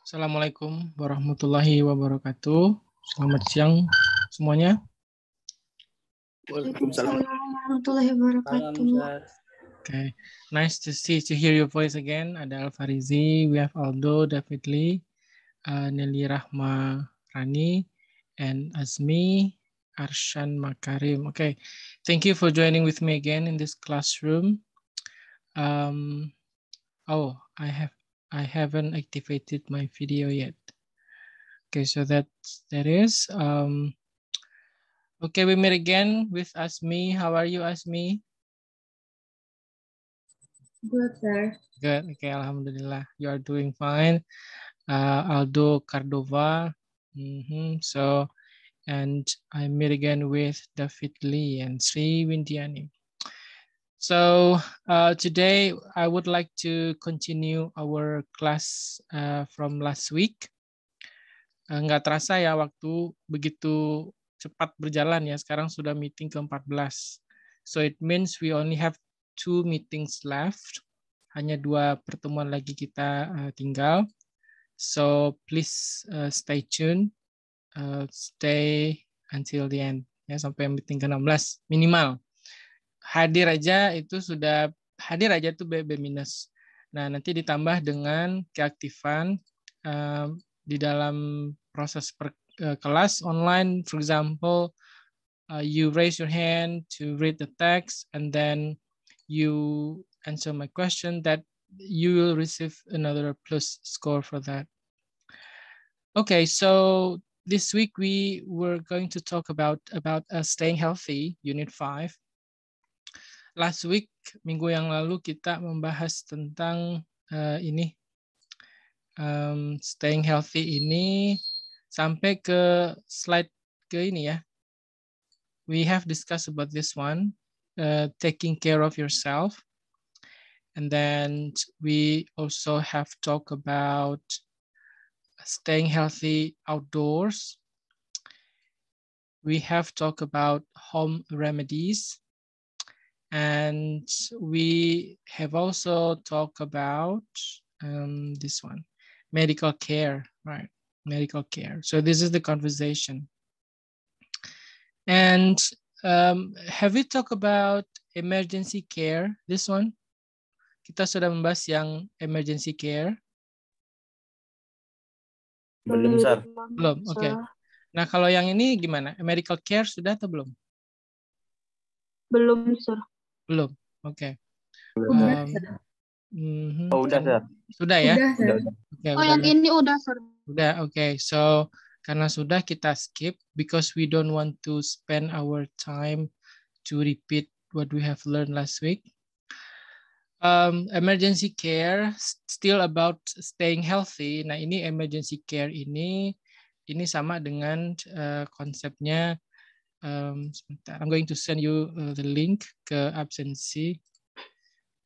Assalamualaikum warahmatullahi wabarakatuh. Selamat siang semuanya. Waalaikumsalam warahmatullahi wabarakatuh. Okay, nice to see to hear your voice again. Ada Alfarizi, we have Aldo, David Lee, uh, Nelly Rahma Rani, and Azmi Arshan Makarim. Okay, thank you for joining with me again in this classroom. Um, oh, I have I haven't activated my video yet. Okay, so that that is. Um, okay, we meet again with Asmi. How are you, Asmi? Good, sir. Good. Okay, Alhamdulillah. You are doing fine. Uh, Aldo Cardova. Mm -hmm. So, and I meet again with David Lee and Sri Windiani. So uh, today I would like to continue our class uh, from last week. Nggak terasa ya waktu begitu cepat berjalan ya. Sekarang sudah meeting ke-14. So it means we only have two meetings left. Hanya dua pertemuan lagi kita uh, tinggal. So please uh, stay tuned. Uh, stay until the end. Ya, sampai meeting ke-16 minimal. Hadir aja itu sudah hadir aja tuh BB minus. Nah, nanti ditambah dengan keaktifan uh, di dalam proses per, uh, kelas online, for example, uh, you raise your hand to read the text and then you answer my question that you will receive another plus score for that. Okay, so this week we were going to talk about about uh, staying healthy, Unit 5. Last week, minggu yang lalu kita membahas tentang uh, ini um, staying healthy ini sampai ke slide ke ini ya. We have discussed about this one, uh, taking care of yourself. And then we also have talked about staying healthy outdoors. We have talked about home remedies. And we have also talked about um, this one, medical care, right? Medical care. So this is the conversation. And um, have we talked about emergency care? This one? Kita sudah membahas yang emergency care. Belum, Sir. Belum, oke. Okay. Nah, kalau yang ini gimana? Medical care sudah atau belum? Belum, Sir. Belum, oke. Okay. Udah, Um, mhm. Oh, udah, Sir. Sudah ya? Udah, Sir. Udah, udah. Oke, Oh, yang ya. ini udah, Sir. Udah, oke. Okay. So, karena sudah kita skip because we don't want to spend our time to repeat what we have learned last week. Um, emergency care still about staying healthy. Nah, ini emergency care ini ini sama dengan uh, konsepnya um, sebentar. I'm going to send you uh, the link ke absensi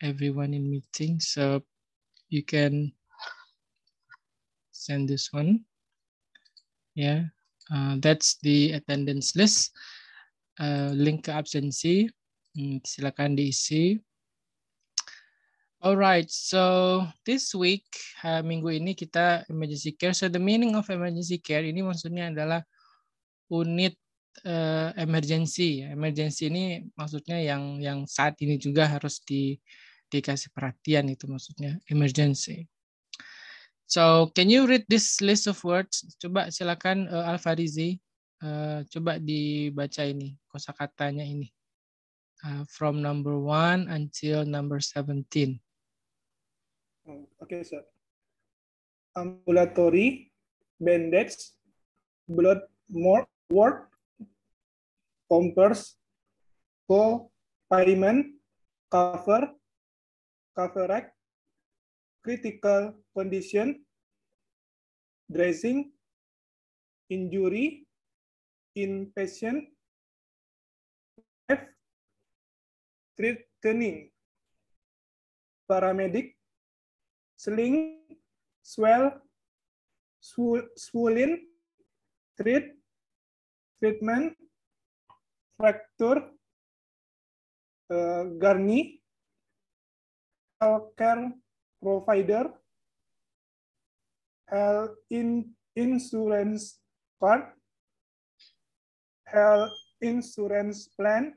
everyone in meeting so you can send this one. Yeah, uh, that's the attendance list. Uh, link ke absensi, hmm, silakan diisi. Alright, so this week uh, minggu ini kita emergency care. So the meaning of emergency care ini maksudnya adalah unit uh, emergency. Emergency ini maksudnya yang yang saat ini juga harus di dikasih perhatian itu maksudnya emergency. So, can you read this list of words? Coba silakan uh, Alfarizi, uh, coba dibaca ini kosakatanya ini. Uh, from number one until number 17. Oh, Okay, sir. Ambulatory, bandage, blood more ward, pumpers, co-payment, cover, coverage, critical condition, dressing, injury, inpatient, F, threatening, paramedic, sling, swell, swo- swollen, treat, treatment, fracture, uh, gurney, care provider, health in insurance card, health insurance plan,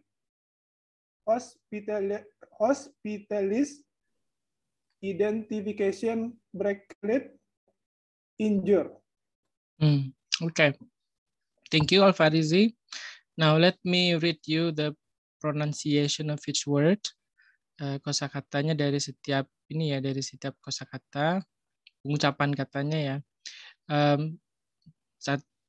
hospital hospitalis, identification bracelet, injure. Hmm, okay. Thank you, Alfarizi. Now let me read you the pronunciation of each word. Uh, kosakatanya dari setiap ini ya dari setiap kosakata, pengucapan katanya ya. Um,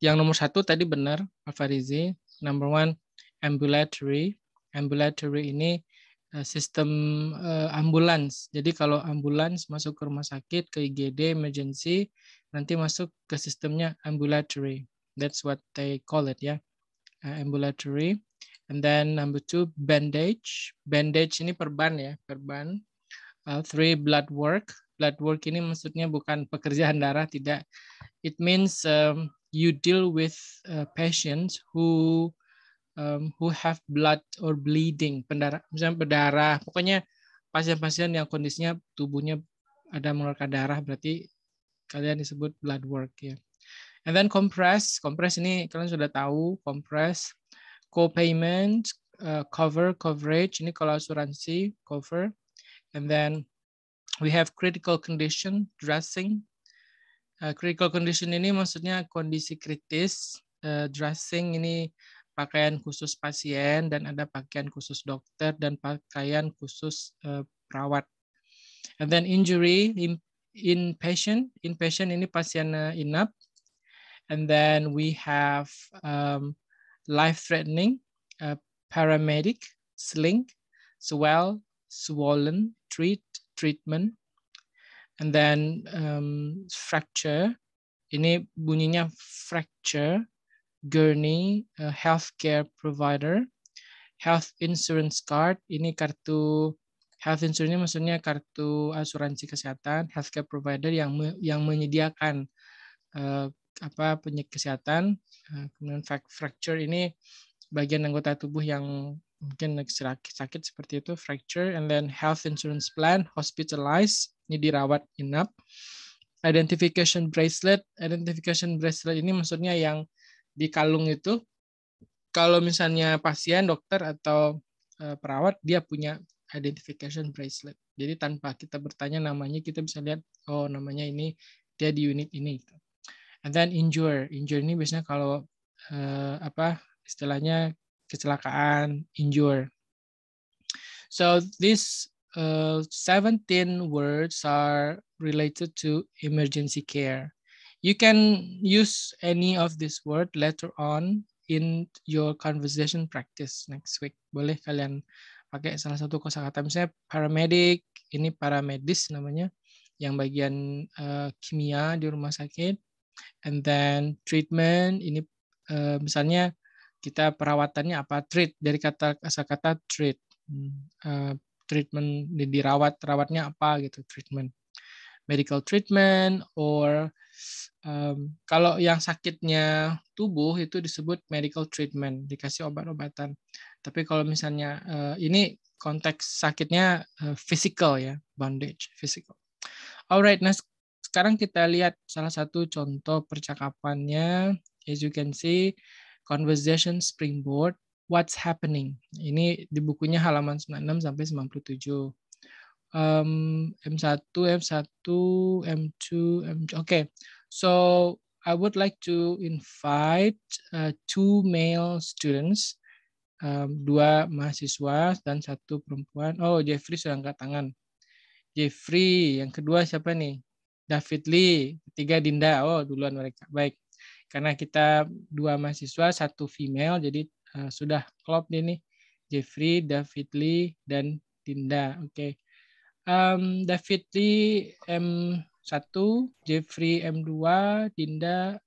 yang nomor satu tadi benar, Alfarizi. Number one, ambulatory. Ambulatory ini uh, sistem uh, ambulans. Jadi kalau ambulans masuk ke rumah sakit, ke IGD, emergency, nanti masuk ke sistemnya ambulatory. That's what they call it ya, ambulatory. And then number two, bandage. Bandage ini perban ya, perban. Uh, three, blood work. Blood work ini maksudnya bukan pekerjaan darah, tidak. It means um, you deal with uh, patients who um, who have blood or bleeding, pendarah, misalnya berdarah. Pokoknya pasien-pasien yang kondisinya tubuhnya ada mengeluarkan darah, berarti kalian disebut blood work ya. And then compress, compress ini kalian sudah tahu, compress co-payment, uh, cover, coverage, ini kalau asuransi, cover. And then we have critical condition, dressing. Uh, critical condition ini maksudnya kondisi kritis, uh, dressing ini pakaian khusus pasien dan ada pakaian khusus dokter dan pakaian khusus uh, perawat. And then injury, in, inpatient, inpatient ini pasien uh, inap. And then we have um, life-threatening, uh, paramedic, sling, swell, swollen, treat, treatment, and then um, fracture. Ini bunyinya fracture, gurney, uh, healthcare provider, health insurance card. Ini kartu health insurance maksudnya kartu asuransi kesehatan, healthcare provider yang yang menyediakan uh, apa penyakit kesehatan eh, kemudian fracture ini bagian anggota tubuh yang mungkin sakit, sakit seperti itu fracture and then health insurance plan hospitalized ini dirawat inap. Identification bracelet identification bracelet ini maksudnya yang di kalung itu kalau misalnya pasien dokter atau uh, perawat dia punya identification bracelet. Jadi tanpa kita bertanya namanya kita bisa lihat oh namanya ini dia di unit ini And then injure. Injure ini biasanya kalau uh, apa istilahnya kecelakaan, injure. So these uh, 17 words are related to emergency care. You can use any of this word later on in your conversation practice next week. Boleh kalian pakai salah satu kosakata misalnya paramedic, ini paramedis namanya, yang bagian uh, kimia di rumah sakit and then treatment ini uh, misalnya kita perawatannya apa? Treat dari kata kata treat. Uh, treatment dirawat rawatnya apa gitu treatment. Medical treatment or um, kalau yang sakitnya tubuh itu disebut medical treatment dikasih obat-obatan. Tapi kalau misalnya uh, ini konteks sakitnya uh, physical ya bondage physical. Alright nah sekarang kita lihat salah satu contoh percakapannya. As you can see, conversation springboard, what's happening. Ini di bukunya halaman 96 sampai 97. Um, M1, M1, M2, M2. Oke, okay. so I would like to invite uh, two male students, um, dua mahasiswa dan satu perempuan. Oh, Jeffrey sudah angkat tangan. Jeffrey, yang kedua siapa nih? David Lee, ketiga Dinda. Oh, duluan mereka. Baik. Karena kita dua mahasiswa, satu female, jadi uh, sudah klop ini Jeffrey, David Lee, dan Dinda. Oke. Okay. Um, David Lee M1, Jeffrey M2, Dinda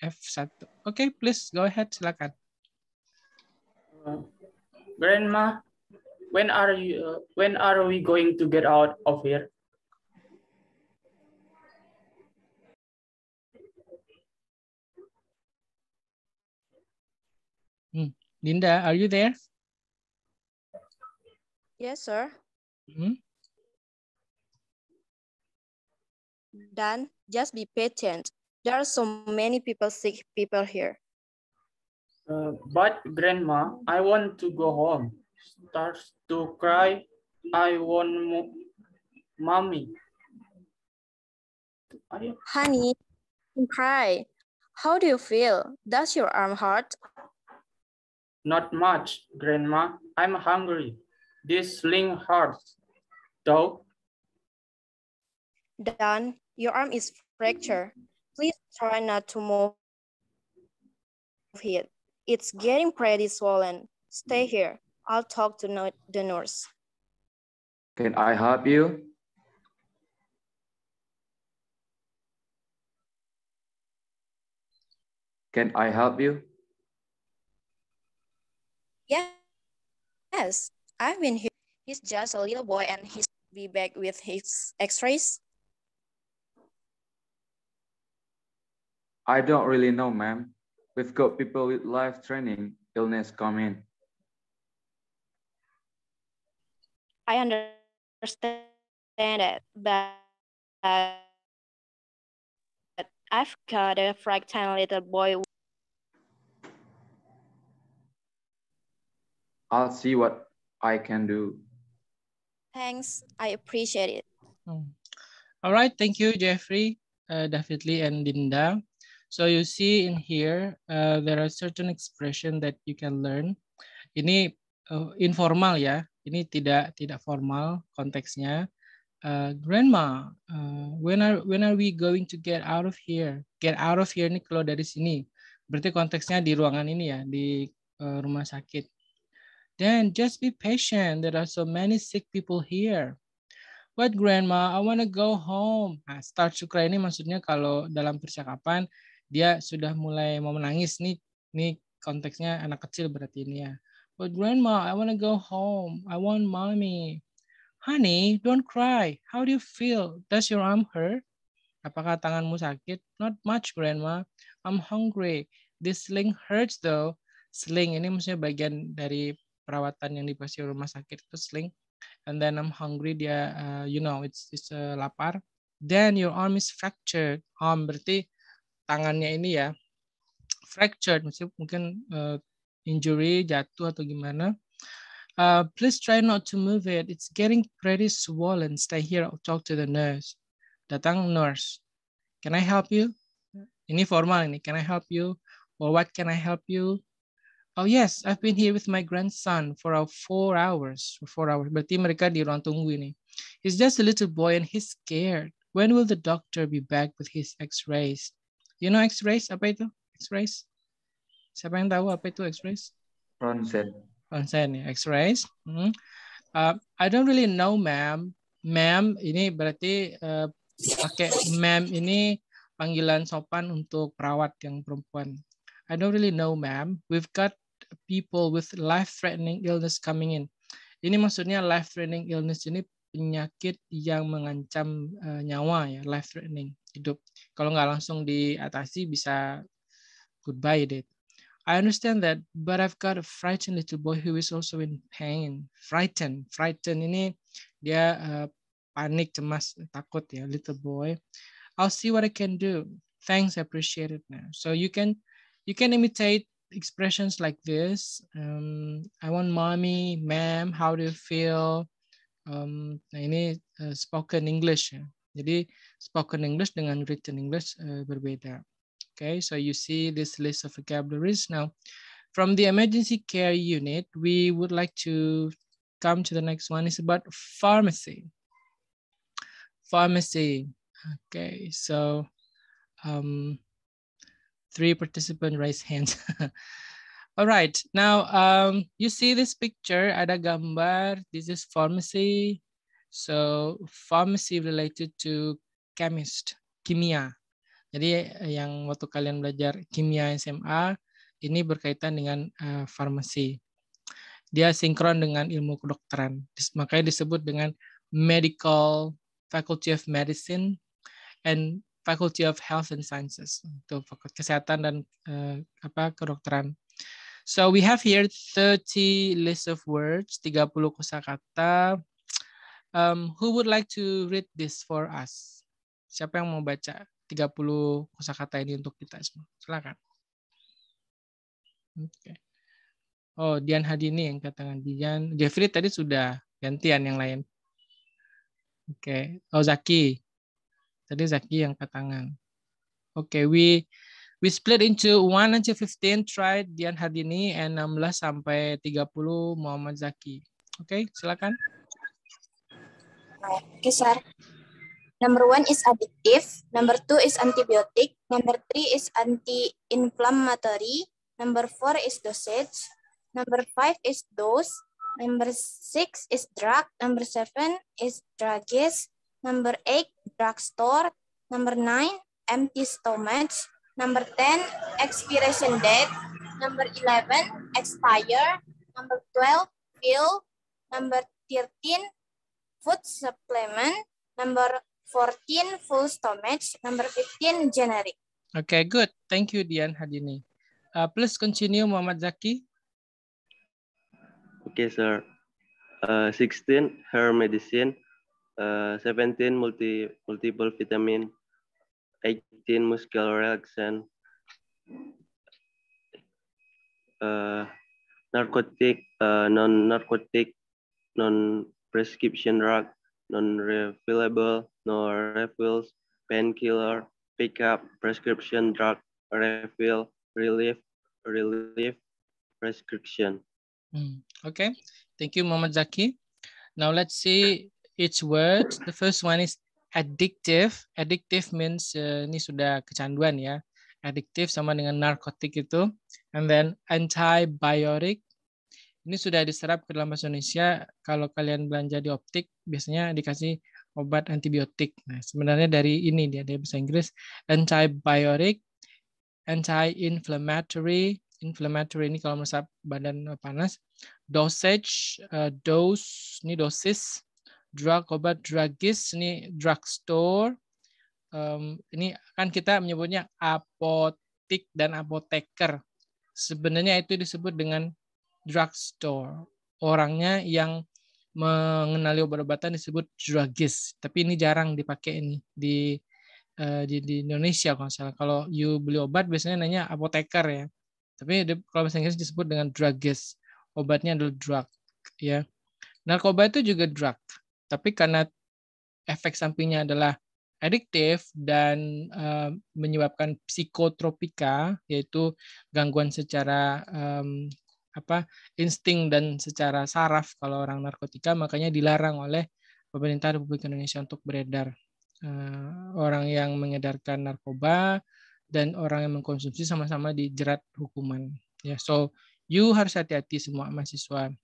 F1. Oke, okay, please go ahead, silakan. Grandma, when are you when are we going to get out of here? Linda, are you there? Yes, sir. Hmm? Dan, just be patient. There are so many people sick people here. Uh, but grandma, I want to go home. Starts to cry. I want mo- mommy. Ayo. Honey, cry. How do you feel? Does your arm hurt? Not much, grandma. I'm hungry. This sling hurts. Though, Dan, your arm is fractured. Please try not to move it. It's getting pretty swollen. Stay here. I'll talk to the nurse. Can I help you? Can I help you? Yes, I've been here. He's just a little boy and he's be back with his x-rays. I don't really know, ma'am. We've got people with life training illness coming. I understand it, but but I've got a frightened little boy. I'll see what I can do. Thanks, I appreciate it. Hmm. All right, thank you, Jeffrey, uh, David Lee, and Dinda. So you see in here, uh, there are certain expression that you can learn. Ini uh, informal ya, ini tidak tidak formal konteksnya. Uh, grandma, uh, when are when are we going to get out of here? Get out of here ini keluar dari sini. Berarti konteksnya di ruangan ini ya, di uh, rumah sakit. Then just be patient. There are so many sick people here. But grandma, I want to go home. Nah, start to cry ini maksudnya kalau dalam percakapan dia sudah mulai mau menangis nih. Nih konteksnya anak kecil berarti ini ya. But grandma, I want to go home. I want mommy. Honey, don't cry. How do you feel? Does your arm hurt? Apakah tanganmu sakit? Not much, grandma. I'm hungry. This sling hurts though. Sling ini maksudnya bagian dari perawatan yang dikasih rumah sakit itu sling. And then I'm hungry dia uh, you know it's it's uh, lapar. Then your arm is fractured. Arm berarti tangannya ini ya fractured mungkin uh, injury jatuh atau gimana. Uh, please try not to move it. It's getting pretty swollen. Stay here. I'll talk to the nurse. Datang nurse. Can I help you? Ini formal ini. Can I help you? Or what can I help you? Oh yes, I've been here with my grandson for uh, four hours. For four hours. Berarti mereka di ruang tunggu ini. He's just a little boy and he's scared. When will the doctor be back with his x-rays? You know x-rays? Apa itu? X-rays? Siapa yang tahu apa itu x-rays? Ronsen. Ronsen ya, x-rays. Hmm. Uh, I don't really know, ma'am. Ma'am ini berarti uh, pakai ma'am ini panggilan sopan untuk perawat yang perempuan. I don't really know, ma'am. We've got people with life-threatening illness coming in. Ini maksudnya life-threatening illness ini penyakit yang mengancam uh, nyawa ya, life-threatening hidup. Kalau nggak langsung diatasi bisa goodbye deh. I understand that, but I've got a frightened little boy who is also in pain. Frightened, frightened ini dia uh, panik, cemas, takut ya, little boy. I'll see what I can do. Thanks, I appreciate it now. So you can you can imitate expressions like this. Um, I want mommy, ma'am, how do you feel? Um, ini uh, spoken English ya. Jadi spoken English dengan written English uh, berbeda. Okay, so you see this list of vocabularies. Now, from the emergency care unit, we would like to come to the next one. It's about pharmacy. Pharmacy. Okay, so um, three participants raise hands. All right, now um, you see this picture, ada gambar, this is pharmacy. So pharmacy related to chemist, kimia. Jadi yang waktu kalian belajar kimia SMA, ini berkaitan dengan uh, farmasi. Dia sinkron dengan ilmu kedokteran. Makanya disebut dengan medical faculty of medicine and faculty of health and sciences. Itu fakultas kesehatan dan uh, apa kedokteran. So we have here 30 list of words, 30 kosakata. Um, who would like to read this for us? Siapa yang mau baca 30 kosakata ini untuk kita semua? Silakan. Oke. Oh, Dian Hadini yang katakan Dian. Jeffrey tadi sudah gantian yang lain. Oke. Oh, Zaki. Tadi Zaki yang tangan. Oke, we we split into 1 until 15 try Dian Hardini and 16 sampai 30 Muhammad Zaki. Oke, silakan. Oke, okay, sir. Number one is addictive. Number two is antibiotic. Number three is anti-inflammatory. Number four is dosage. Number five is dose. Number six is drug. Number seven is druggist. Number eight, drugstore. Number nine, empty stomach. Number 10, expiration date. Number 11, expire. Number 12, fill. Number 13, food supplement. Number 14, full stomach. Number 15, generic. Okay, good. Thank you, Dian Hadini. Uh, please continue, Muhammad Zaki. Okay, sir. Uh, 16, hair medicine. Uh, 17, multi, multiple vitamin. 18 muscular relaxant, uh, narcotic, uh, non-narcotic, non-prescription drug, non-refillable, no refills, painkiller, pickup, prescription drug, refill, relief, relief, prescription. Mm, okay, thank you, Muhammad Zaki. Now let's see each word. The first one is addictive. Addictive means uh, ini sudah kecanduan ya. Addictive sama dengan narkotik itu. And then antibiotic. Ini sudah diserap ke dalam bahasa Indonesia. Kalau kalian belanja di optik, biasanya dikasih obat antibiotik. Nah, sebenarnya dari ini dia dari bahasa Inggris antibiotic, anti-inflammatory, inflammatory ini kalau merasa badan panas, dosage, uh, dose, ini dosis, drug obat drugist ini drugstore um, ini kan kita menyebutnya apotik dan apoteker. Sebenarnya itu disebut dengan drugstore orangnya yang mengenali obat-obatan disebut drugist tapi ini jarang dipakai ini di uh, di, di Indonesia kalau salah. Kalau you beli obat biasanya nanya apoteker ya. Tapi kalau bahasa Inggris disebut dengan drugist obatnya adalah drug ya. Narkoba itu juga drug tapi karena efek sampingnya adalah adiktif dan uh, menyebabkan psikotropika yaitu gangguan secara um, apa insting dan secara saraf kalau orang narkotika makanya dilarang oleh pemerintah Republik Indonesia untuk beredar. Uh, orang yang mengedarkan narkoba dan orang yang mengkonsumsi sama-sama dijerat hukuman. Ya so you harus hati-hati semua mahasiswa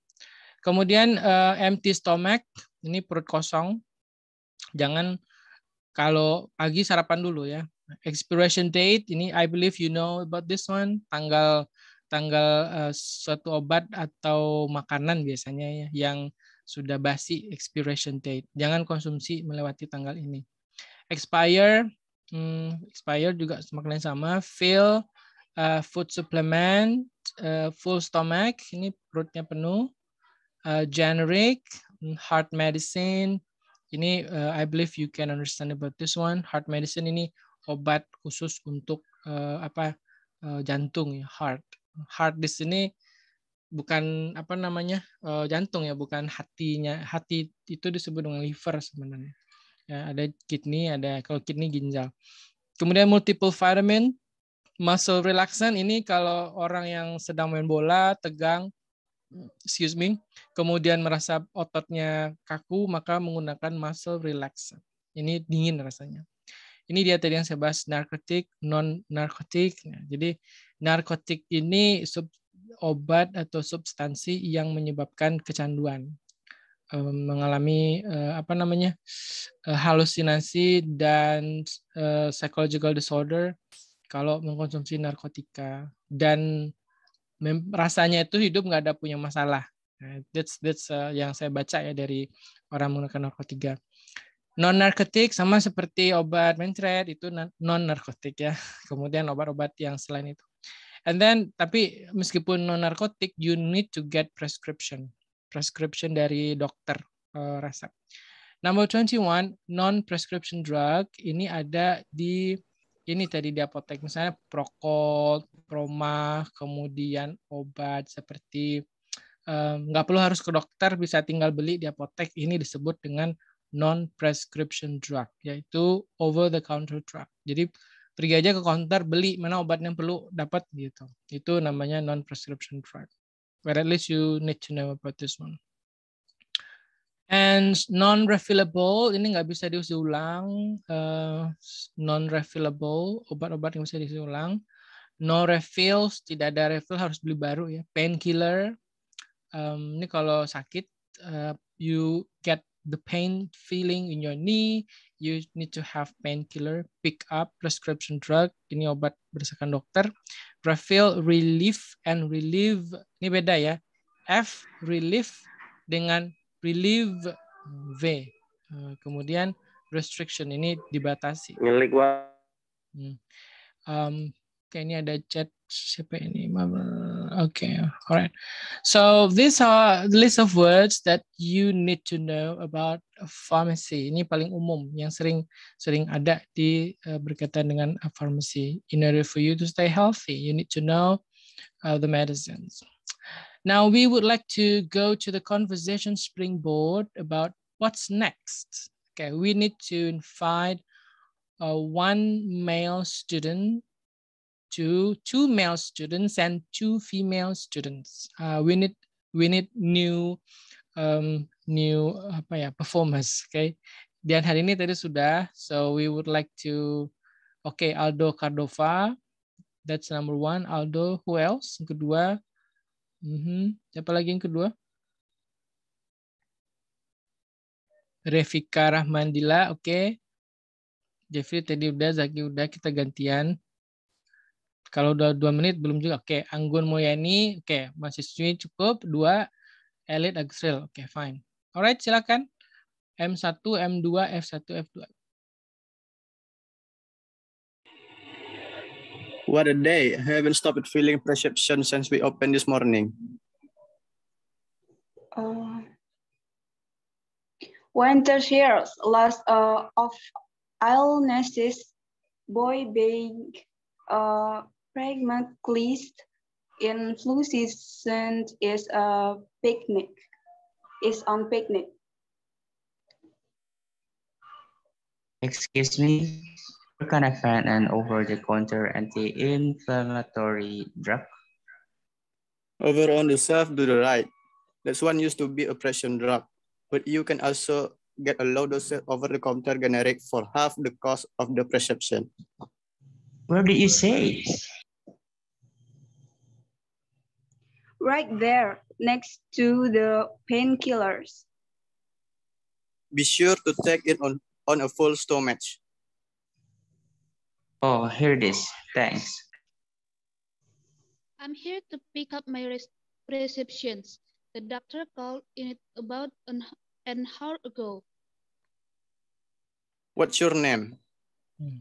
kemudian uh, empty stomach ini perut kosong. Jangan kalau pagi sarapan dulu ya. Expiration date ini I believe you know about this one. Tanggal tanggal uh, suatu obat atau makanan biasanya ya yang sudah basi expiration date. Jangan konsumsi melewati tanggal ini. Expire, hmm, expire juga semakin sama. Fill, uh, food supplement, uh, full stomach, ini perutnya penuh. Uh, generic, heart medicine. Ini uh, I believe you can understand about this one. Heart medicine ini obat khusus untuk uh, apa uh, jantung ya, heart. Heart di sini bukan apa namanya uh, jantung ya, bukan hatinya. Hati itu disebut dengan liver sebenarnya. Ya, ada kidney, ada kalau kidney ginjal. Kemudian multiple vitamin, muscle relaxant ini kalau orang yang sedang main bola, tegang, excuse me, kemudian merasa ototnya kaku, maka menggunakan muscle relaxant. Ini dingin rasanya. Ini dia tadi yang saya bahas narkotik, non narkotik. Jadi narkotik ini sub, obat atau substansi yang menyebabkan kecanduan, mengalami apa namanya halusinasi dan psychological disorder kalau mengkonsumsi narkotika dan rasanya itu hidup nggak ada punya masalah. Nah, that's that's uh, yang saya baca ya dari orang menggunakan narkotika. Non narkotik sama seperti obat mencret itu non narkotik ya. Kemudian obat-obat yang selain itu. And then tapi meskipun non narkotik, you need to get prescription, prescription dari dokter uh, resep. Number 21, non-prescription drug. Ini ada di ini tadi di apotek. Misalnya Procold, Proma, kemudian obat seperti nggak perlu harus ke dokter, bisa tinggal beli di apotek. Ini disebut dengan non-prescription drug, yaitu over-the-counter drug. Jadi pergi aja ke counter beli mana obat yang perlu dapat gitu. Itu namanya non-prescription drug. But at least you need to know about this one. And non-refillable, ini nggak bisa diisi ulang. Uh, non-refillable, obat-obat yang bisa diisi ulang. No refills, tidak ada refill, harus beli baru ya. Painkiller, um, ini kalau sakit, uh, you get the pain feeling in your knee, you need to have painkiller, pick up prescription drug, ini obat berdasarkan dokter. Refill, relief, and relieve, ini beda ya. F, relief, dengan relieve, V. Uh, kemudian restriction, ini dibatasi. Ngelik, Hmm. Um, Oke, ini ada chat siapa ini? Oke, okay, alright. So these are the list of words that you need to know about pharmacy. Ini paling umum yang sering sering ada di uh, berkaitan dengan pharmacy. In order for you to stay healthy, you need to know uh, the medicines. Now we would like to go to the conversation springboard about what's next. Okay, we need to invite uh, one male student to two male students and two female students. Uh, we need we need new um, new apa ya performance, okay? Dan hari ini tadi sudah, so we would like to, okay, Aldo Cardova, that's number one. Aldo, who else? Kedua, mm -hmm. siapa lagi yang kedua? Revika Rahmandila, oke. Okay. Jeffrey tadi udah, Zaki udah, kita gantian. Kalau udah dua menit belum juga. Oke, Anggun Moyani. Oke, mahasiswi cukup. Dua, Elit Agusril. Oke, fine. Alright, silakan. M1, M2, F1, F2. What a day. I haven't stopped feeling perception since we opened this morning. Uh, winter here, last uh, of illnesses, boy being uh, pragmatist in flu season is a picnic, is on picnic. Excuse me, where can I find an over-the-counter anti-inflammatory drug? Over on the shelf to the right. This one used to be a pressure drug, but you can also get a low dose over-the-counter generic for half the cost of the prescription. Where did you say? Right there, next to the painkillers. Be sure to take it on, on a full stomach. Oh, here it is. Thanks. I'm here to pick up my prescriptions. The doctor called in it about an, an hour ago. What's your name? Hmm.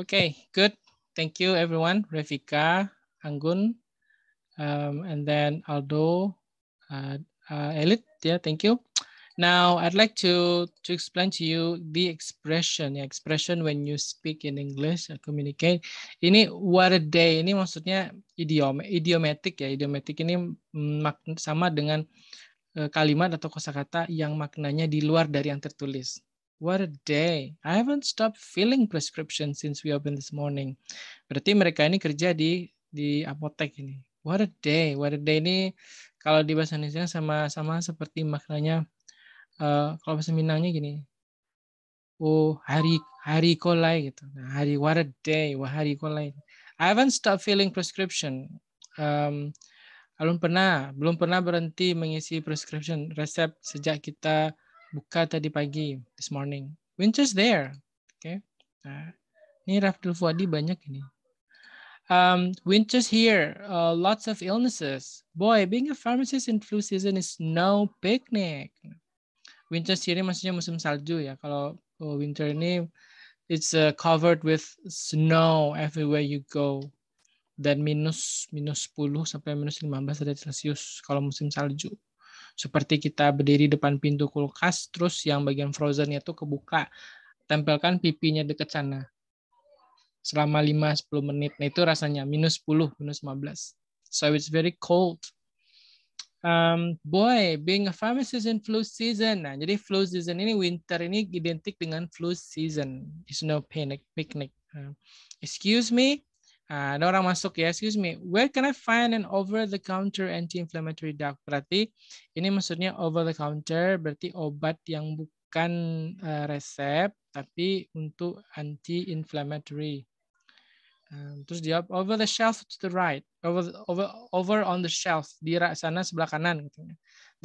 Okay, good. Thank you, everyone. Revika, Anggun, um, and then Aldo, uh, uh, Elit. Yeah, thank you. Now, I'd like to, to explain to you the expression, expression when you speak in English, uh, communicate. Ini what a day, ini maksudnya idiom, idiomatic ya. Idiomatic ini mm, sama dengan uh, kalimat atau kosakata yang maknanya di luar dari yang tertulis. What a day. I haven't stopped filling prescription since we opened this morning. Berarti mereka ini kerja di di apotek ini. What a day. What a day ini kalau di bahasa Indonesia sama-sama seperti maknanya uh, kalau bahasa Minangnya gini. Oh, hari hari kolai gitu. Nah, hari what a day, wah hari kolai. I haven't stopped filling prescription. Um, belum pernah, belum pernah berhenti mengisi prescription resep sejak kita buka tadi pagi, this morning. Winter's there. Okay. Nah, ini Rafdul Fuadi banyak ini. Um, winter's here. Uh, lots of illnesses. Boy, being a pharmacist in flu season is no picnic. Winter's here ini maksudnya musim salju ya. Kalau oh, winter ini it's uh, covered with snow everywhere you go. Dan minus minus 10 sampai minus 15 derajat Celcius kalau musim salju. Seperti kita berdiri depan pintu kulkas, terus yang bagian frozennya tuh kebuka. Tempelkan pipinya dekat sana. Selama 5-10 menit. Nah itu rasanya minus 10, minus 15. So it's very cold. Um, boy, being a pharmacist in flu season. Nah, jadi flu season ini winter ini identik dengan flu season. It's no panic, picnic. Uh, excuse me, uh, ada orang masuk ya. Excuse me, where can I find an over-the-counter anti-inflammatory drug? Berarti ini maksudnya over-the-counter, berarti obat yang bukan uh, resep, tapi untuk anti-inflammatory. Um, terus jawab over the shelf to the right, over over over on the shelf di sana sebelah kanan gitu.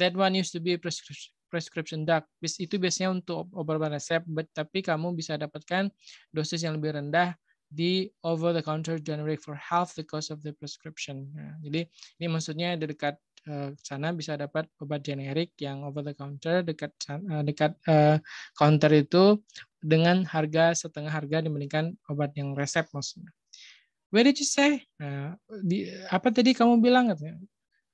That one used to be prescription prescription drug. Itu biasanya untuk obat resep, but, tapi kamu bisa dapatkan dosis yang lebih rendah di over the counter generic for half the cost of the prescription. Nah, jadi ini maksudnya di dekat uh, sana bisa dapat obat generik yang over the counter dekat uh, dekat uh, counter itu dengan harga setengah harga dibandingkan obat yang resep maksudnya. Where did you say? Nah, di, apa tadi kamu bilang?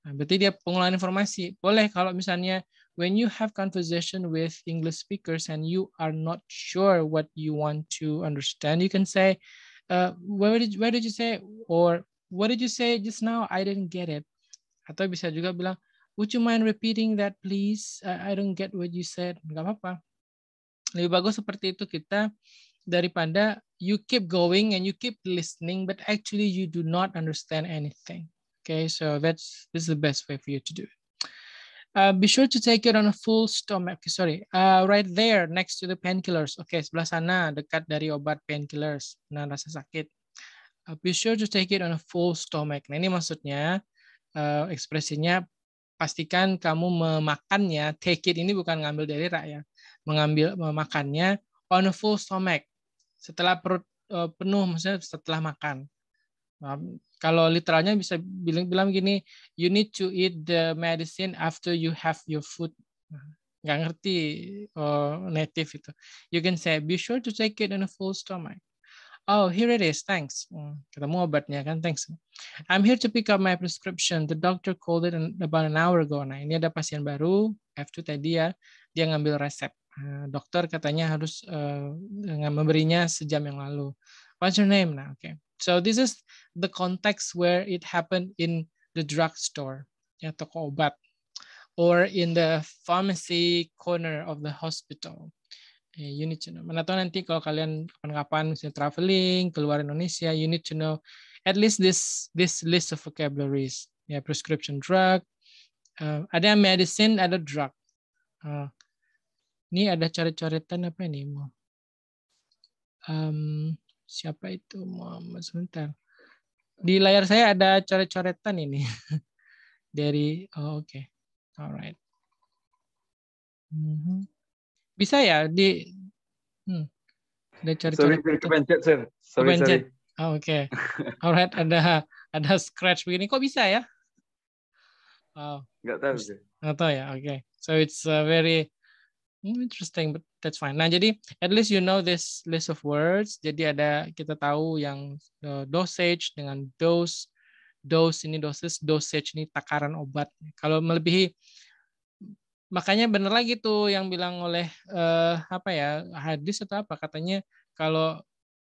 Nah, berarti dia pengolahan informasi. Boleh kalau misalnya when you have conversation with English speakers and you are not sure what you want to understand, you can say, uh, where did where did you say or what did you say just now? I didn't get it. Atau bisa juga bilang, would you mind repeating that please? I, I don't get what you said. Gak apa-apa. Lebih bagus seperti itu kita daripada you keep going and you keep listening, but actually you do not understand anything. Okay, so that's this is the best way for you to do it. Uh, be sure to take it on a full stomach. Sorry, uh, right there next to the painkillers. Okay, sebelah sana dekat dari obat painkillers. Nah, rasa sakit. Uh, be sure to take it on a full stomach. Nah, ini maksudnya uh, ekspresinya pastikan kamu memakannya. Take it ini bukan ngambil dari rak ya, mengambil memakannya on a full stomach setelah perut uh, penuh maksudnya setelah makan. Nah, kalau literalnya bisa bilang bilang gini, you need to eat the medicine after you have your food. Nah, nggak ngerti uh, native itu. You can say, be sure to take it in a full stomach. Oh, here it is. Thanks. Hmm, ketemu obatnya kan. Thanks. I'm here to pick up my prescription. The doctor called it about an hour ago. Nah, ini ada pasien baru, F2 tadi ya. Dia ngambil resep. Eh, dokter katanya harus uh, memberinya sejam yang lalu. What's your name now? Okay. So this is the context where it happened in the drugstore, ya toko obat, or in the pharmacy corner of the hospital. Yeah, you need to know. Mana tahu nanti kalau kalian kapan-kapan misalnya traveling keluar Indonesia, you need to know at least this this list of vocabularies. Ya, prescription drug, uh, ada medicine, ada drug. Uh, ini ada coret-coretan apa ini? Um, siapa itu? Muhammad sebentar. Di layar saya ada coret-coretan ini. Dari, oh, oke. Okay. Alright. Mm -hmm. Bisa ya di hmm. ada coret-coret. Sorry, kepencet, sir. Sorry, kepencet. sorry. Oh, oke. Okay. Alright, ada ada scratch begini. Kok bisa ya? Oh. Nggak tahu sih. Nggak tahu ya. Oke. Okay. So it's a very interesting, but that's fine. Nah, jadi at least you know this list of words. Jadi ada kita tahu yang uh, dosage dengan dose, dose ini dosis, dosage ini takaran obat. Kalau melebihi makanya benar lagi tuh yang bilang oleh uh, apa ya hadis atau apa katanya kalau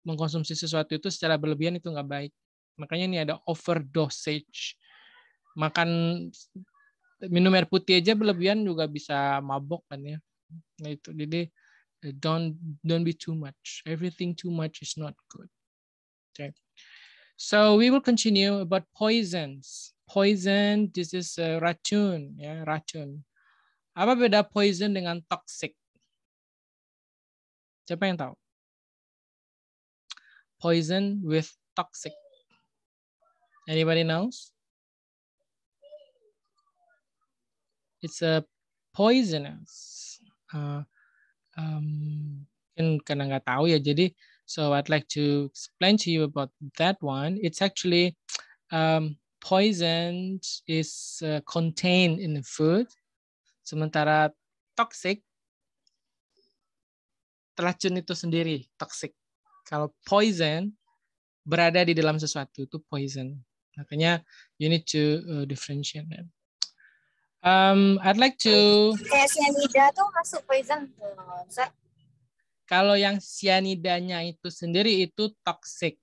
mengkonsumsi sesuatu itu secara berlebihan itu nggak baik. Makanya ini ada overdosage. Makan minum air putih aja berlebihan juga bisa mabok kan ya itu jadi eh, don't don't be too much. Everything too much is not good. Okay. So we will continue about poisons. Poison, this is uh, racun, ya yeah, racun. Apa beda poison dengan toxic? Siapa yang tahu? Poison with toxic. Anybody knows? It's a poisonous uh, um, karena nggak tahu ya jadi so I'd like to explain to you about that one. It's actually um, poison is uh, contained in the food. Sementara toxic racun itu sendiri toxic. Kalau poison berada di dalam sesuatu itu poison. Makanya you need to uh, differentiate that Um, I'd like to Kayak cyanida tuh masuk poison tuh. Kalau yang cyanidanya itu sendiri itu toxic.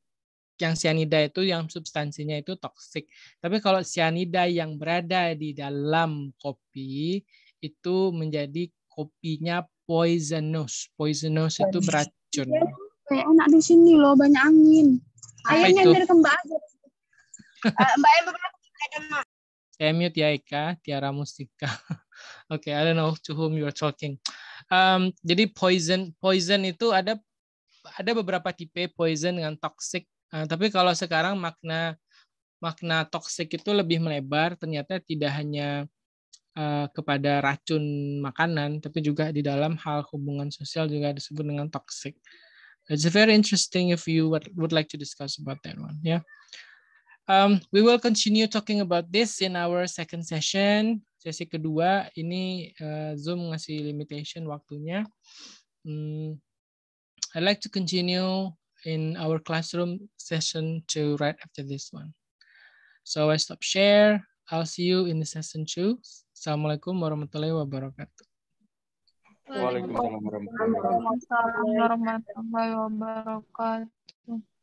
Yang cyanida itu yang substansinya itu toxic. Tapi kalau cyanida yang berada di dalam kopi itu menjadi kopinya poisonous. Poisonous itu beracun. Kayak enak di sini loh, banyak angin. Apa Ayo itu? nyender ke Mbak. Eh, Mbak Em. Saya mute ya Eka, Tiara Mustika. Oke, I don't know to whom you are talking. Um, jadi poison poison itu ada ada beberapa tipe poison dengan toxic. Uh, tapi kalau sekarang makna makna toxic itu lebih melebar. Ternyata tidak hanya uh, kepada racun makanan, tapi juga di dalam hal hubungan sosial juga disebut dengan toxic. It's very interesting if you would, would like to discuss about that one. Yeah. Um, we will continue talking about this in our second session. Sesi kedua ini uh, Zoom ngasih limitation waktunya. Hmm, I'd like to continue in our classroom session to right after this one. So I stop share. I'll see you in the session two. Assalamualaikum warahmatullahi wabarakatuh. Waalaikumsalam warahmatullahi wabarakatuh. Waalaikumsalam warahmatullahi wabarakatuh.